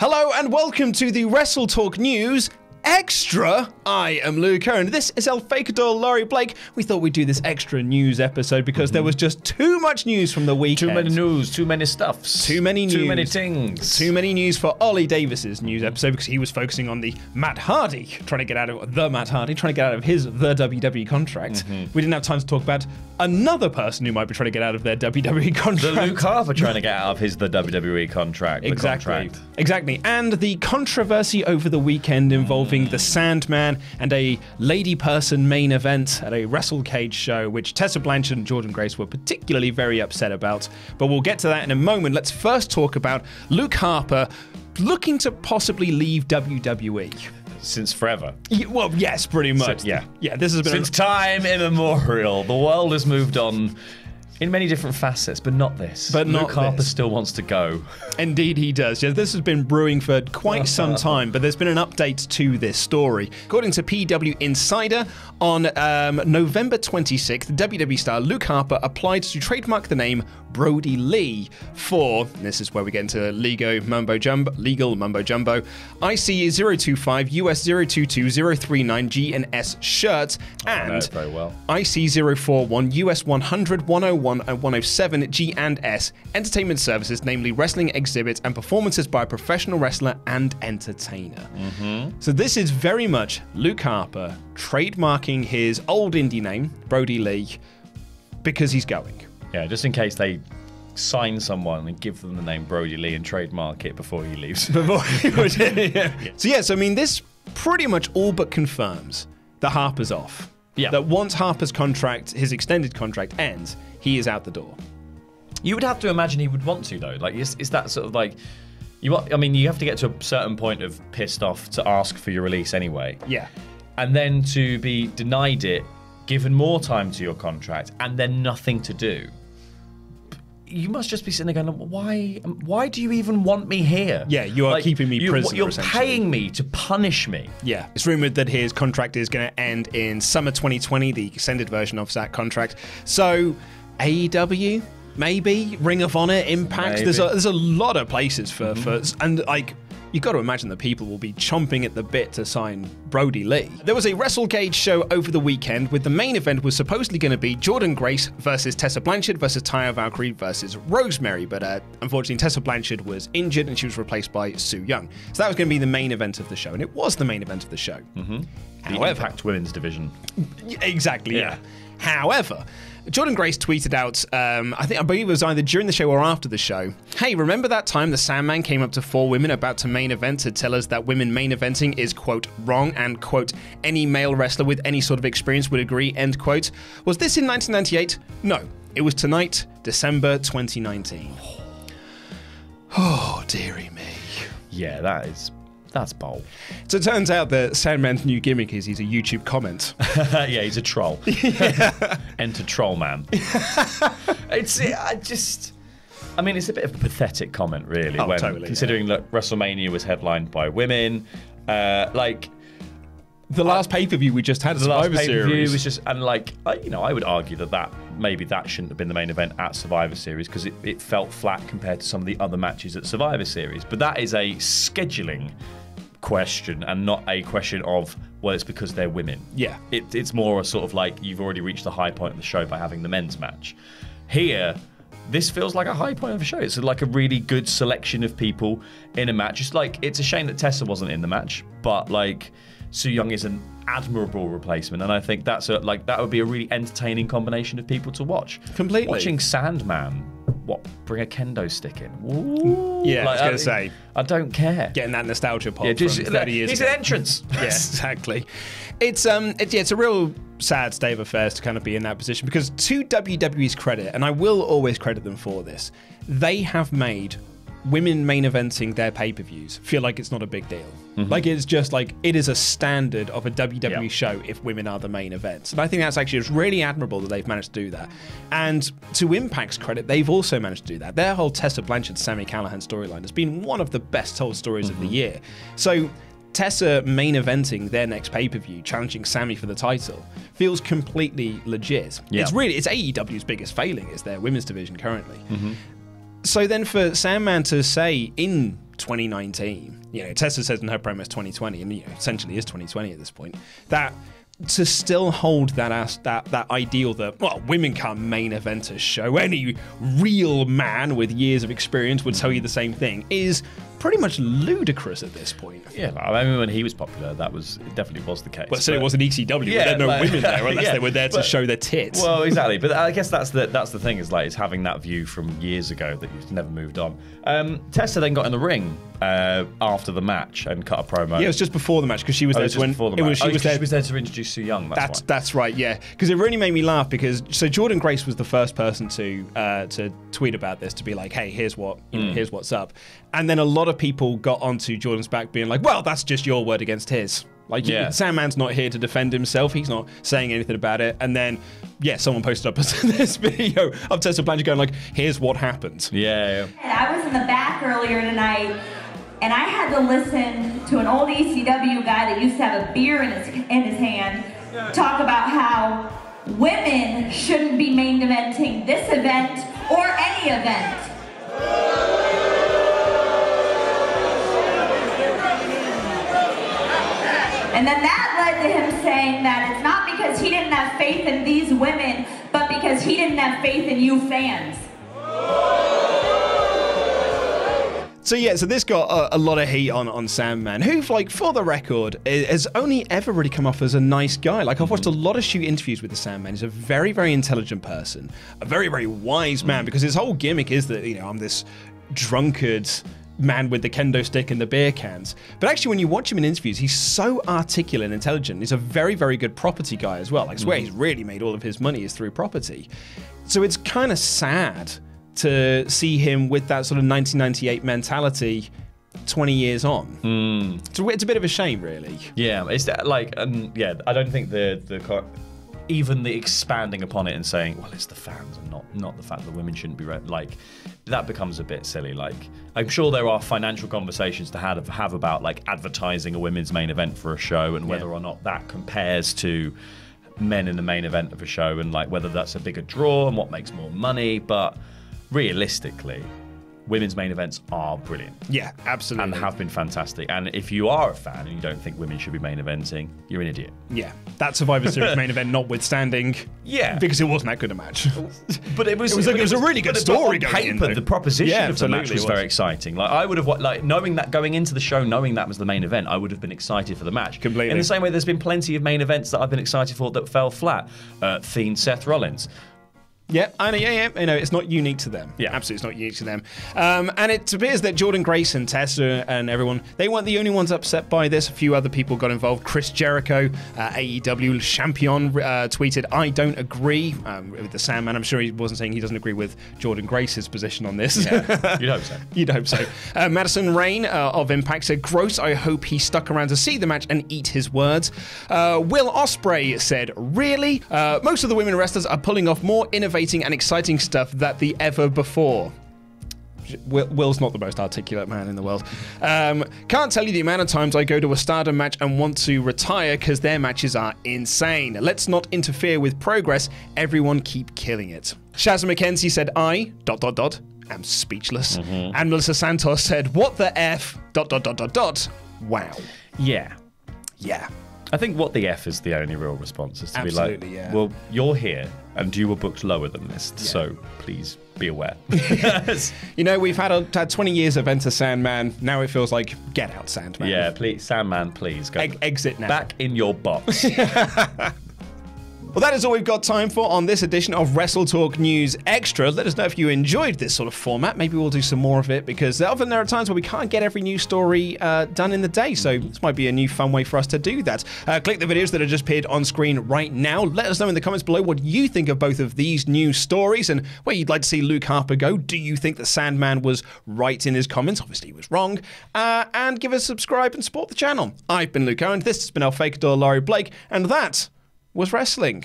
Hello and welcome to the WrestleTalk News Extra. I am Luke and this is El Fakador Laurie Blake. We thought we'd do this extra news episode because there was just too much news from the weekend. Too many news, too many stuffs. Too many news. Too many things. Too many news for Oli Davis's news episode because he was focusing on the Matt Hardy, trying to get out of the Matt Hardy, trying to get out of his the WWE contract. Mm-hmm. We didn't have time to talk about another person who might be trying to get out of their WWE contract. the Luke Harper trying to get out of his the WWE contract. the Exactly. contract. Exactly. And the controversy over the weekend involving the Sandman and a lady person main event at a WrestleCade show, which Tessa Blanchard and Jordynne Grace were particularly very upset about. But we'll get to that in a moment. Let's first talk about Luke Harper looking to possibly leave WWE. Since forever. Well, yes, pretty much. yeah. Yeah, this has been Since time immemorial, the world has moved on in many different facets, but not this. But Luke not Harper this. still wants to go. Indeed, he does. Yeah, this has been brewing for quite some time, but there's been an update to this story. According to PW Insider, on um, November 26th, WWE star Luke Harper applied to trademark the name Brodie Lee for, this is where we get into legal mumbo jumbo, legal mumbo jumbo, IC 025 US 022 039 G and S shirts and very well. IC 041 US 100 101 and 107 G and S entertainment services, namely wrestling exhibits and performances by a professional wrestler and entertainer. So this is very much Luke Harper trademarking his old indie name, Brodie Lee, because he's going. Yeah, just in case they sign someone and give them the name Brodie Lee and trademark it before he leaves. Before he would- yeah. So yes, I mean this pretty much all but confirms that Harper's off. Yeah. That once Harper's contract, his extended contract ends, he is out the door. You would have to imagine he would want to though. Like, is, is that sort of like you? want- I mean, you have to get to a certain point of pissed off to ask for your release anyway, Yeah. and then to be denied it, given more time to your contract, and then nothing to do. You must just be sitting there going, "Why? Why do you even want me here? Yeah, you are keeping me you, prisoner, You're paying me to punish me. Yeah, it's rumored that his contract is going to end in summer 2020, the extended version of that contract. So, AEW, maybe Ring of Honor, Impact. There's a, there's a lot of places for mm-hmm. for and like. You got to imagine that people will be chomping at the bit to sign Brodie Lee. There was a WrestleCade show over the weekend, with the main event was supposedly going to be Jordynne Grace versus Tessa Blanchard versus Taya Valkyrie versus Rosemary, but uh, unfortunately Tessa Blanchard was injured and she was replaced by Su Yung. So that was going to be the main event of the show, and it was the main event of the show. The However, Impact Women's Division. Exactly. Yeah. Yeah. However, Jordynne Grace tweeted out, um, I think I believe it was either during the show or after the show. Hey, remember that time the Sandman came up to four women about to main event to tell us that women main eventing is quote wrong and quote any male wrestler with any sort of experience would agree end quote. Was this in 1998? No, it was tonight, December 2019. Oh dearie me. Yeah, that is that's bold. So it turns out that Sandman's new gimmick is he's a YouTube comment. yeah, he's a troll. Enter troll man. it's I just. I mean, it's a bit of a pathetic comment, really. Oh, when totally, considering that WrestleMania was headlined by women, uh, like The last pay per view we just had, the last Survivor pay per view Series. was just, and like, I, you know, I would argue that that maybe that shouldn't have been the main event at Survivor Series because it, it felt flat compared to some of the other matches at Survivor Series. But that is a scheduling question and not a question of well, it's because they're women. Yeah. it, it's more a sort of like you've already reached the high point of the show by having the men's match. Here. This feels like a high point of the show. It's like a really good selection of people in a match. It's like it's a shame that Tessa wasn't in the match, but like Su Yung is an admirable replacement, and I think that's a like that would be a really entertaining combination of people to watch. Completely. watching Sandman, what bring a kendo stick in? Ooh. Yeah, I was gonna I- say. I don't care. getting that nostalgia pop Yeah, just from 30 years he's ago. an entrance. yeah, exactly. It's um, it's yeah, it's a real sad state of affairs to kind of be in that position because to WWE's credit, and I will always credit them for this, they have made women main eventing their pay per views feel like it's not a big deal. Mm-hmm. Like it's just like it is a standard of a WWE Yeah. show if women are the main events, and I think that's actually it's really admirable that they've managed to do that. And to Impact's credit, they've also managed to do that. Their whole Tessa Blanchard, Sami Callihan storyline has been one of the best told stories of the mm-hmm. year. So Tessa main eventing their next pay per view, challenging Sammy for the title, feels completely legit. Yeah. It's really it's AEW's biggest failing is their women's division currently. Mm-hmm. So then for Sandman to say in 2019. You know, Tessa says in her promo 2020, and you know, essentially is 2020 at this point. That to still hold that as, that that ideal that well women can't main event a show any real man with years of experience would tell you the same thing is pretty much ludicrous at this point. Yeah, I mean, when he was popular, that was it definitely was the case. Well, so it was an ECW. Yeah, there were no like- women there unless yeah, they were there to but- show their tits. Well, exactly, but I guess that's the that's the thing is like it's having that view from years ago that you've never moved on. Um, Tessa then got in the ring uh, after the match and cut a promo. yeah, it was just before the match because she was Oh, it there was to just win. before the it match. was, she Oh, was 'cause there she was there to introduce Su Yung. That's, That's that's right, yeah. Because it really made me laugh because so Jordynne Grace was the first person to uh, to tweet about this to be like, hey, here's what Mm. know, here's what's up, and then a lot of people got onto Jordynne's back, being like, well, that's just your word against his. Like Yeah. Sandman's not here to defend himself. He's not saying anything about it. And then, yeah, someone posted up this video of Tessa Blanchard going like, "Here's what happened." Yeah, yeah. And I was in the back earlier tonight, and I had to listen to an old ECW guy that used to have a beer in his in his hand talk about how women shouldn't be main eventing this event or any event. And then that led to him saying that it's not because he didn't have faith in these women, but because he didn't have faith in you fans. So yeah, so this got a, a lot of heat on on Sandman, who, like, for the record, has only ever really come off as a nice guy. Like, I've watched a lot of shoot interviews with the Sandman. He's a very, very intelligent person, a very, very wise man, because his whole gimmick is that you know I'm this drunkard man with the kendo stick and the beer cans. But actually, when you watch him in interviews, he's so articulate and intelligent. He's a very, very good property guy as well. Like, I swear mm. he's really made all of his money is through property. So it's kind of sad to see him with that sort of 1998 mentality 20 years on. Mm. So it's a bit of a shame, really. Yeah, it's that, like, um, yeah, I don't think the the even the expanding upon it and saying, well, it's the fans and not not the fact that women shouldn't be like that becomes a bit silly. Like, I'm sure there are financial conversations to have have about like advertising a women's main event for a show and whether Yeah. or not that compares to men in the main event of a show and like whether that's a bigger draw and what makes more money. But realistically, women's main events are brilliant Yeah, absolutely. and have been fantastic. And if you are a fan and you don't think women should be main eventing, you're an idiot. yeah, that Survivor Series main event notwithstanding. Yeah. Because it wasn't that good a match. But it was It was a- it was a really good but story on paper, in, the proposition Yeah, of the match was, was. very exciting. Like I would have like knowing that going into the show, knowing that was the main event, I would have been excited for the match. Completely. In the same way, there's been plenty of main events that I've been excited for that fell flat. Uh, Fiend Seth Rollins. Yeah, I know. Yeah, yeah. You know, it's not unique to them. Yeah. absolutely, it's not unique to them. Um, and it appears that Jordynne Grace and Tessa and everyone they weren't the only ones upset by this. A few other people got involved. Chris Jericho, uh, AEW champion, uh, tweeted, "I don't agree um, with the Sandman." I'm sure he wasn't saying he doesn't agree with Jordynne Grace's position on this. You'd hope so. You'd hope so. Uh, Madison Rayne uh, of Impact said, "Gross. I hope he stuck around to see the match and eat his words." Uh, Will Ospreay said, "Really? Uh, most of the women wrestlers are pulling off more innovating and exciting stuff that the ever before." Will's not the most articulate man in the world. Um, can't tell you the amount of times I go to a Stardom match and want to retire because their matches are insane. Let's not interfere with progress. Everyone keep killing it. Shazza McKenzie said, I, dot, dot, dot, am speechless. And Melissa Santos said, what the F, dot, dot, dot, dot, dot. Wow. Yeah. Yeah. I think what the F is the only real response is to be like, yeah. well, you're here and you were booked lower than this, so please be aware. You know, we've had, a, had 20 years of Enter Sandman. Now it feels like, get out, Sandman. yeah, please, Sandman, please go Eg- exit now. back in your box. Well, that is all we've got time for on this edition of WrestleTalk News Extra. Let us know if you enjoyed this sort of format. Maybe we'll do some more of it because often there are times where we can't get every news story uh, done in the day. So this might be a new fun way for us to do that. Uh, click the videos that have just appeared on screen right now. Let us know in the comments below what you think of both of these news stories and where you'd like to see Luke Harper go. Do you think that Sandman was right in his comments? Obviously, he was wrong. Uh, and give us subscribe and support the channel. I've been Luke Owen. This has been El Fakador Laurie Blake, and that was wrestling.